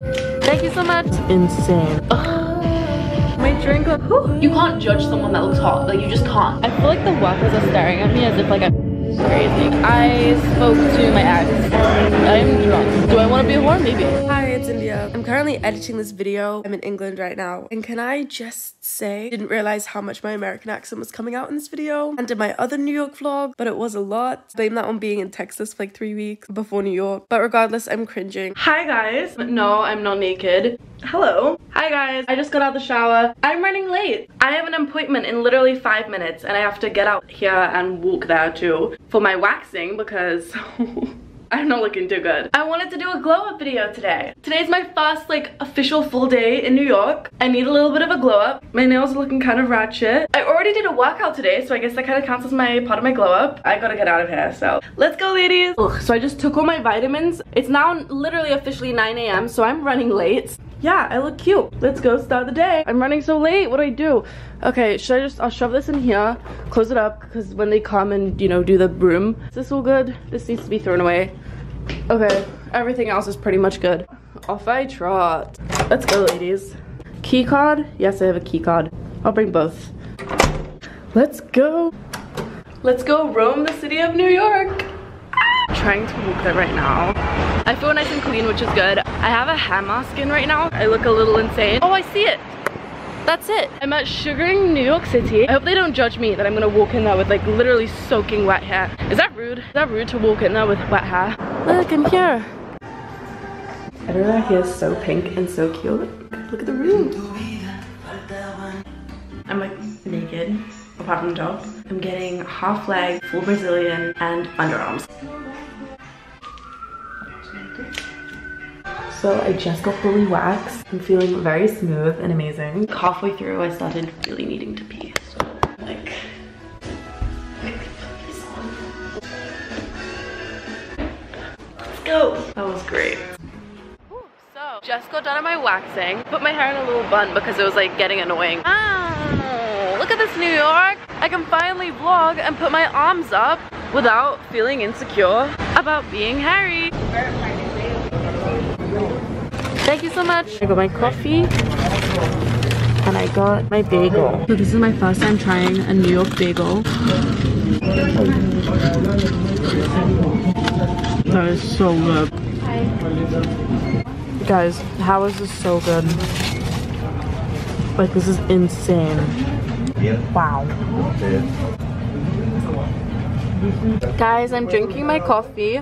Thank you so much. Insane. My drink. You can't judge someone that looks hot. Like you just can't. I feel like the workers are staring at me as if like I'm crazy. I spoke to my ex. I'm drunk. Do I want to be a whore? Maybe. Hi, it's India. I'm currently editing this video. I'm in England right now. And can I just say, didn't realize how much my American accent was coming out in this video and in my other New York vlog, but it was a lot. Blame that on being in Texas for like three weeks before New York. But regardless, I'm cringing. Hi guys. No, I'm not naked. Hello. Hi guys. I just got out of the shower. I'm running late. I have an appointment in literally five minutes and I have to get out here and walk there too for my waxing because I'm not looking too good. I wanted to do a glow up video today. Today's my first like official full day in New York. I need a little bit of a glow up. My nails are looking kind of ratchet. I already did a workout today, so I guess that kind of counts as my part of my glow up. I gotta get out of here, so let's go ladies. Ugh, so I just took all my vitamins. It's now literally officially 9 a.m. so I'm running late yeah, I look cute. Let's go start the day. I'm running so late. What do I do? Okay, should I just, I'll shove this in here, close it up, because when they come and, you know, do the broom. Is this all good? This needs to be thrown away. Okay, everything else is pretty much good. Off I trot. Let's go, ladies. Key card? Yes, I have a key card. I'll bring both. Let's go. Let's go roam the city of New York. Trying to look there right now. I feel nice and clean, which is good. I have a hair mask in right now. I look a little insane. Oh, I see it. That's it. I'm at Sugaring, New York City. I hope they don't judge me that I'm gonna walk in there with like literally soaking wet hair. Is that rude? Is that rude to walk in there with wet hair? Look, I'm here. Everywhere here is so pink and so cute. Look at the room. I'm like naked, apart from the top. I'm getting half leg, full Brazilian, and underarms. So I just got fully waxed. I'm feeling very smooth and amazing. Halfway through, I started really needing to pee. So like, let's go. That was great. So just got done on my waxing. Put my hair in a little bun because it was like getting annoying. Oh, look at this New York. I can finally vlog and put my arms up without feeling insecure about being hairy. Thank you so much. I got my coffee and I got my bagel. So this is my first time trying a New York bagel. That is so good. Guys, how is this so good? Like this is insane. Wow. Guys, I'm drinking my coffee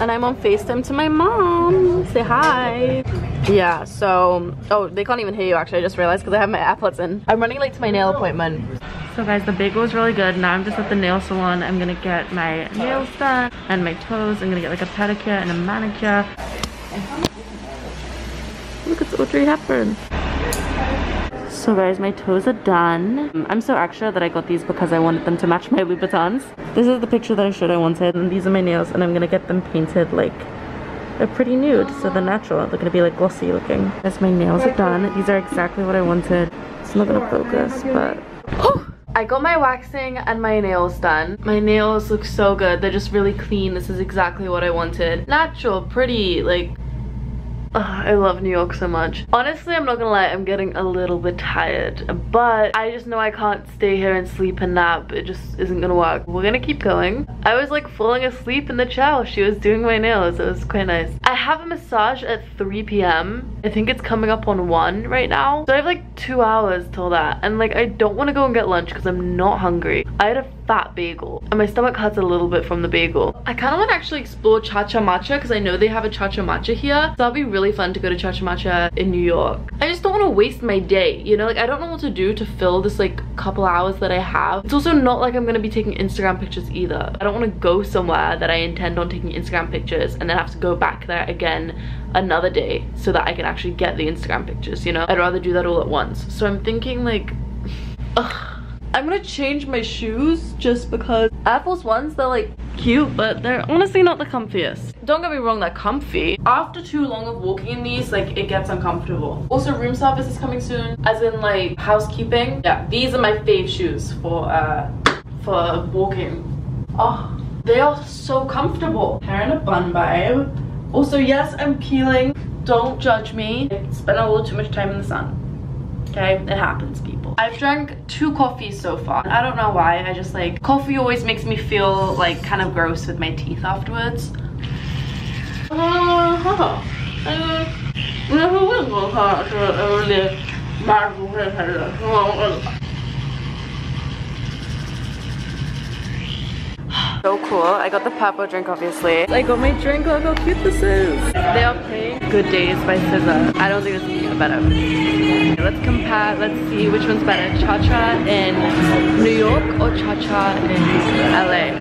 and I'm on FaceTime to my mom. Say hi. Yeah, so, oh, they can't even hear you actually, I just realized because I have my AirPods in. I'm running late to my nail appointment. So guys, the bagel was really good. Now I'm just at the nail salon. I'm gonna get my nails done and my toes. I'm gonna get like a pedicure and a manicure. Look, it's Audrey Hepburn. So guys, my toes are done. Um, I'm so extra that I got these because I wanted them to match my Louboutins. This is the picture that I showed I wanted. And these are my nails and I'm gonna get them painted like they're pretty nude, so they're natural. They're gonna be like glossy looking. As my nails are done. These are exactly what I wanted. It's not gonna focus, but... I got my waxing and my nails done. My nails look so good. They're just really clean. This is exactly what I wanted. Natural, pretty, like I love New York so much. Honestly, I'm not gonna lie, I'm getting a little bit tired, but I just know I can't stay here and sleep and nap. It just isn't gonna work. We're gonna keep going. I was like falling asleep in the chair she was doing my nails. It was quite nice. I have a massage at 3 p.m. I think it's coming up on 1 right now. So I have like two hours till that. And like, I don't want to go and get lunch because I'm not hungry. I had a fat bagel and my stomach hurts a little bit from the bagel. I kind of want to actually explore Cha Cha Matcha because I know they have a Cha Cha Matcha here. So that'll be really fun to go to Cha Cha Matcha in New York. I just don't want to waste my day, you know? Like I don't know what to do to fill this like couple hours that I have. It's also not like I'm going to be taking Instagram pictures either. I don't want to go somewhere that I intend on taking Instagram pictures and then have to go back there again another day so that I can actually get the Instagram pictures, you know? I'd rather do that all at once. So I'm thinking like, ugh. I'm gonna change my shoes just because Air Force Ones, they're like cute, but they're honestly not the comfiest. Don't get me wrong, they're comfy. After too long of walking in these, like it gets uncomfortable. Also, room service is coming soon, as in like housekeeping. Yeah, these are my fave shoes for, uh, for walking. Oh, they are so comfortable. Hair in a bun vibe. Also, yes, I'm peeling don't judge me. I spent a little too much time in the sun. Okay, it happens, people. I've drank two coffees so far. I don't know why, I just like, coffee always makes me feel like kind of gross with my teeth afterwards. Uh-huh. Uh -huh. So cool. I got the purple drink, obviously. I got my drink. Look how cute this is. They are playing Good Days by SZA. I don't think this is better. Let's compare. Let's see which one's better. Cha-Cha in New York or Cha-Cha in LA?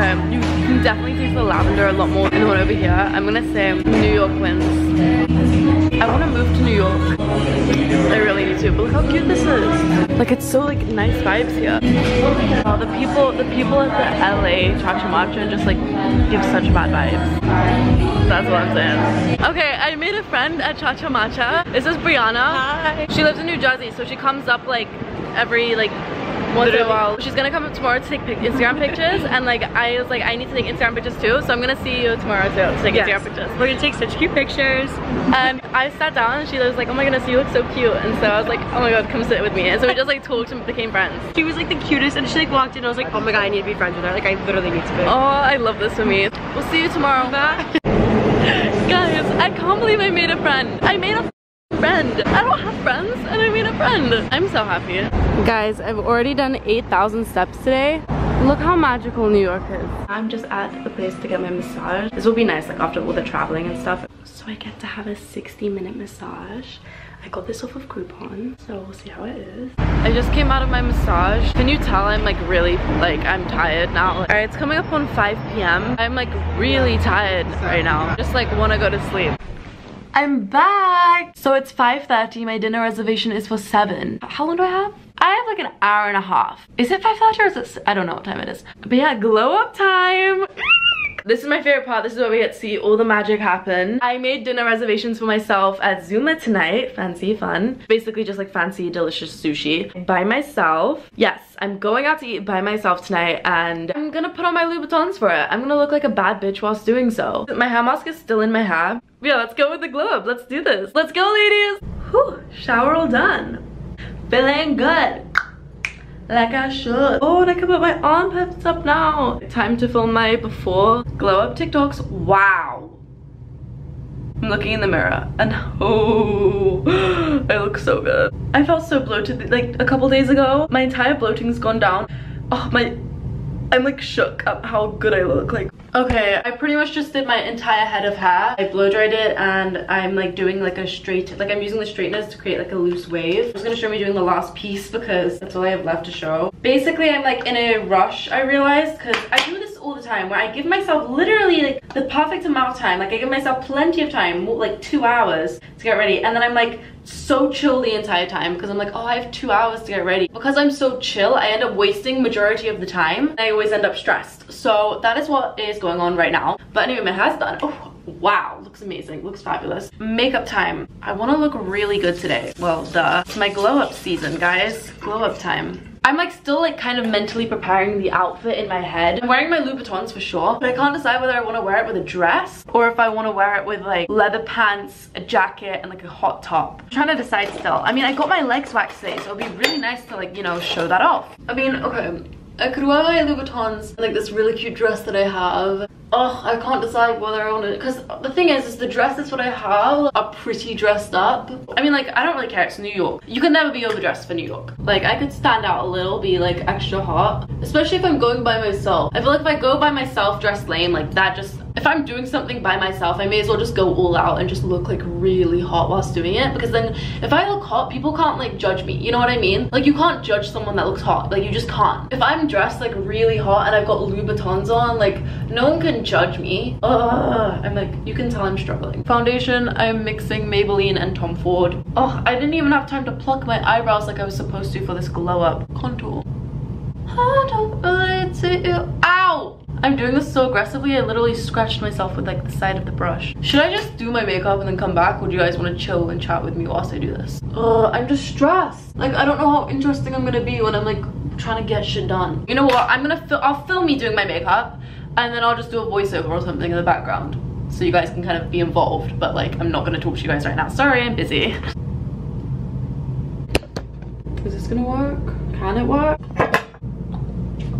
Um, you can definitely taste the lavender a lot more than the one over here. I'm gonna say New York wins. I want to move to New York. I really need to. But look how cute this is. Like it's so like nice vibes here. Oh, the people, the people at the LA Chacha Matcha just like give such bad vibes. That's what I'm saying. Okay, I made a friend at Cha Cha Matcha. This is Brianna. Hi. She lives in New Jersey, so she comes up like every like once in a while. She's gonna come up tomorrow to take Instagram pictures and like I was like I need to take Instagram pictures too so I'm gonna see you tomorrow too to take yes. Instagram pictures. We're gonna take such cute pictures. And I sat down and she was like oh my goodness you look so cute and so I was like oh my god come sit with me and so we just like talked and became friends. She was like the cutest and she like walked in and I was like oh my god I need to be friends with her like I literally need to be. Oh I love this for me. We'll see you tomorrow. Bye. Guys I can't believe I made a friend. I made a friend. I don't have friends and I made a friend. I'm so happy. Guys, I've already done 8,000 steps today. Look how magical New York is. I'm just at the place to get my massage. This will be nice like after all the traveling and stuff. So I get to have a 60 minute massage. I got this off of Groupon, so we'll see how it is. I just came out of my massage. Can you tell I'm like really, like I'm tired now? All right, it's coming up on 5 p.m. I'm like really tired right now. Just like want to go to sleep. I'm back! So it's 5.30, my dinner reservation is for 7. How long do I have? I have like an hour and a half. Is it 5.30 or is it, I don't know what time it is. But yeah, glow up time! This is my favorite part. This is where we get to see all the magic happen. I made dinner reservations for myself at Zuma tonight. Fancy, fun. Basically just like fancy, delicious sushi by myself. Yes, I'm going out to eat by myself tonight and I'm gonna put on my Louboutins for it. I'm gonna look like a bad bitch whilst doing so. My hair mask is still in my hair. Yeah, let's go with the glow up. Let's do this. Let's go, ladies. Whew, shower all done. Feeling good like I should. Oh, and I can put my armpits up now. Time to film my before glow up TikToks. Wow. I'm looking in the mirror and oh, I look so good. I felt so bloated like a couple days ago. My entire bloating's gone down. Oh, my, I'm like shook at how good I look. Like Okay, I pretty much just did my entire head of hair. I blow dried it and I'm like doing like a straight, like I'm using the straighteners to create like a loose wave. I'm just gonna show me doing the last piece because that's all I have left to show. Basically, I'm like in a rush, I realized, because I do this all the time where I give myself literally like the perfect amount of time. Like I give myself plenty of time, like two hours to get ready. And then I'm like so chill the entire time because I'm like, oh, I have two hours to get ready. Because I'm so chill, I end up wasting majority of the time. I always end up stressed. So that is what is going on right now. But anyway, my hair's done. Oh, wow, looks amazing, looks fabulous. Makeup time. I want to look really good today. Well, duh. It's my glow up season, guys. Glow up time. I'm like still like kind of mentally preparing the outfit in my head. I'm wearing my Louboutins for sure, but I can't decide whether I want to wear it with a dress or if I want to wear it with like leather pants, a jacket, and like a hot top. I'm trying to decide still. I mean, I got my legs waxed today, so it'll be really nice to like, you know, show that off. I mean, okay, I could wear my Louboutins like this really cute dress that I have. Oh i can't decide whether i want it. because the thing is is the dresses what i have are pretty dressed up. I mean like i don't really care it's new york. You can never be overdressed for new york. Like i could stand out a little be like extra hot. Especially if i'm going by myself. I feel like if i go by myself dressed lame like that just if I'm doing something by myself, I may as well just go all out and just look like really hot whilst doing it because then if I look hot, people can't like judge me. You know what I mean? Like you can't judge someone that looks hot. Like you just can't. If I'm dressed like really hot and I've got Louboutins on, like no one can judge me. Ugh. I'm like, you can tell I'm struggling. Foundation, I'm mixing Maybelline and Tom Ford. Oh, I didn't even have time to pluck my eyebrows like I was supposed to for this glow up contour. I don't really see you. Ow! I'm doing this so aggressively, I literally scratched myself with like the side of the brush. Should I just do my makeup and then come back? Would you guys want to chill and chat with me whilst I do this? Ugh, I'm just stressed. Like, I don't know how interesting I'm gonna be when I'm like trying to get shit done. You know what? I'm gonna, I'll film me doing my makeup and then I'll just do a voiceover or something in the background so you guys can kind of be involved but like I'm not gonna talk to you guys right now sorry I'm busy is this gonna work can it work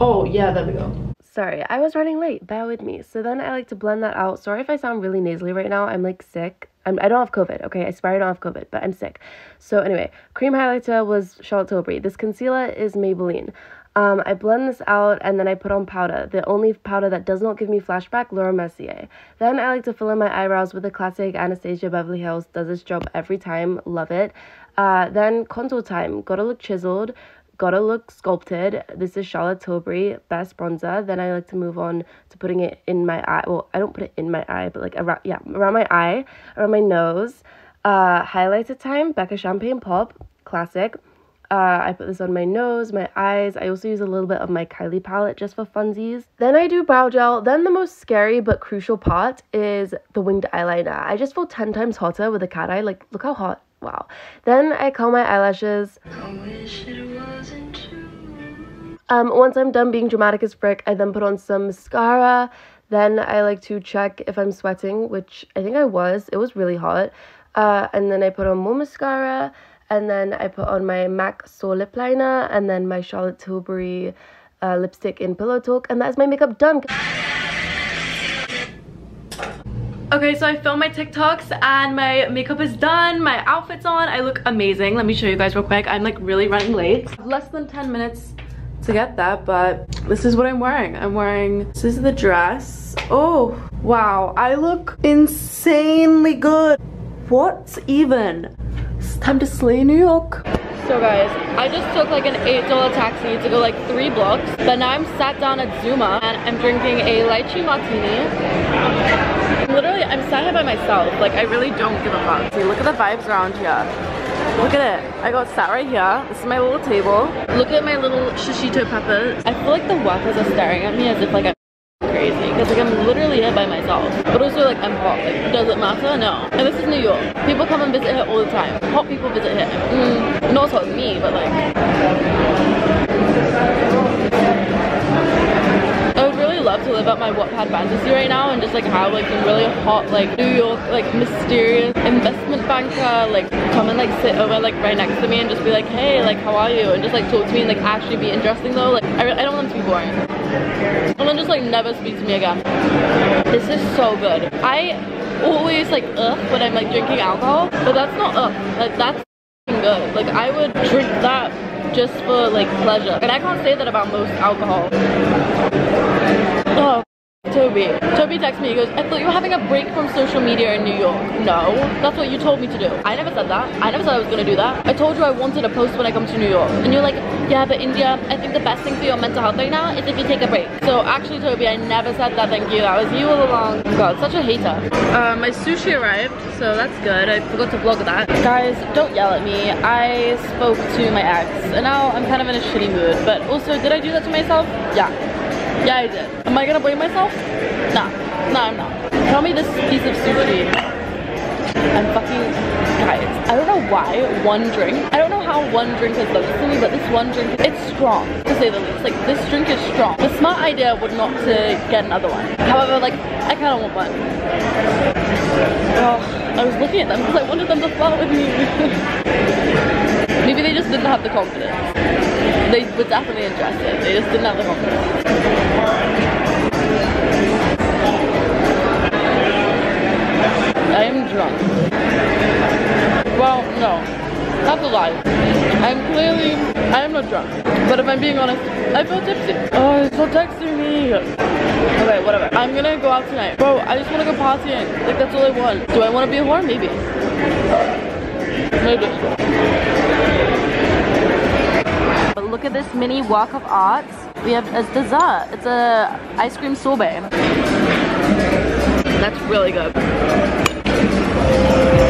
oh yeah there we go Sorry, I was running late. Bear with me. So then I like to blend that out. Sorry if I sound really nasally right now. I'm like sick. I'm, I don't have COVID, okay? I swear I don't have COVID, but I'm sick. So anyway, cream highlighter was Charlotte Tilbury. This concealer is Maybelline. Um, I blend this out and then I put on powder. The only powder that does not give me flashback, Laura Mercier. Then I like to fill in my eyebrows with the classic Anastasia Beverly Hills. Does this job every time. Love it. Uh, then contour time. Gotta look chiseled gotta look sculpted. This is Charlotte Tilbury best bronzer. Then I like to move on to putting it in my eye. Well, I don't put it in my eye, but like around yeah, around my eye, around my nose. Uh, highlighter time, Becca Champagne Pop, classic. Uh, I put this on my nose, my eyes. I also use a little bit of my Kylie palette just for funsies. Then I do brow gel. Then the most scary but crucial part is the winged eyeliner. I just feel 10 times hotter with a cat eye. Like, look how hot. Wow. Then I curl my eyelashes. Um, once I'm done being dramatic as frick, I then put on some mascara. Then I like to check if I'm sweating, which I think I was. It was really hot. Uh, and then I put on more mascara. And then I put on my MAC Soar Lip Liner. And then my Charlotte Tilbury uh, lipstick in Pillow Talk. And that's my makeup done. Okay, so I filmed my TikToks and my makeup is done, my outfit's on, I look amazing. Let me show you guys real quick. I'm like really running late. Less than 10 minutes to get that, but this is what I'm wearing. I'm wearing, this is the dress. Oh, wow, I look insanely good. What even? It's time to slay New York. So guys, I just took like an $8 taxi to go like three blocks, but now I'm sat down at Zuma and I'm drinking a lychee martini literally, I'm sat here by myself. Like, I really don't give a fuck. See, look at the vibes around here. Look at it. I got sat right here. This is my little table. Look at my little shishito peppers. I feel like the workers are staring at me as if like I'm crazy because like I'm literally here by myself but also like I'm hot like does it matter no and this is New York people come and visit here all the time hot people visit here mm, not as hot as me but like love to live out my Wattpad fantasy right now and just like have like a really hot like New York like mysterious investment banker like come and like sit over like right next to me and just be like hey like how are you? and just like talk to me and like actually be interesting though. Like I, I don't want them to be boring. And then just like never speak to me again. This is so good. I always like ugh when I'm like drinking alcohol but that's not ugh. Like that's good. Like I would drink that just for like pleasure. And I can't say that about most alcohol Oh, Toby. Toby texted me, he goes, I thought you were having a break from social media in New York. No, that's what you told me to do. I never said that. I never said I was gonna do that. I told you I wanted a post when I come to New York. And you're like, yeah, but India, I think the best thing for your mental health right now is if you take a break. So actually, Toby, I never said that, thank you. That was you all along. God, such a hater. Uh, my sushi arrived, so that's good. I forgot to vlog that. Guys, don't yell at me. I spoke to my ex, and now I'm kind of in a shitty mood. But also, did I do that to myself? Yeah. Yeah, I did. Am I gonna blame myself? Nah. Nah, I'm not. Tell me this piece of sushi. I'm fucking guys. I don't know why one drink. I don't know how one drink has done this to me, but this one drink, it's strong to say the least. Like this drink is strong. The smart idea would not to get another one. However, like I kind of want one. Oh, I was looking at them because I wanted them to flirt with me. Maybe they just didn't have the confidence. They were definitely interested. They just didn't have the confidence. Drunk. Well, no. That's a lie. I'm clearly, I am not drunk. But if I'm being honest, I feel tipsy. Oh, it's not texting me. Okay, whatever. I'm gonna go out tonight. Bro, I just wanna go partying. Like, that's all I want. Do I wanna be a whore? Maybe. Maybe But look at this mini work of art. We have a dessert. It's a ice cream sorbet. That's really good. Thank you.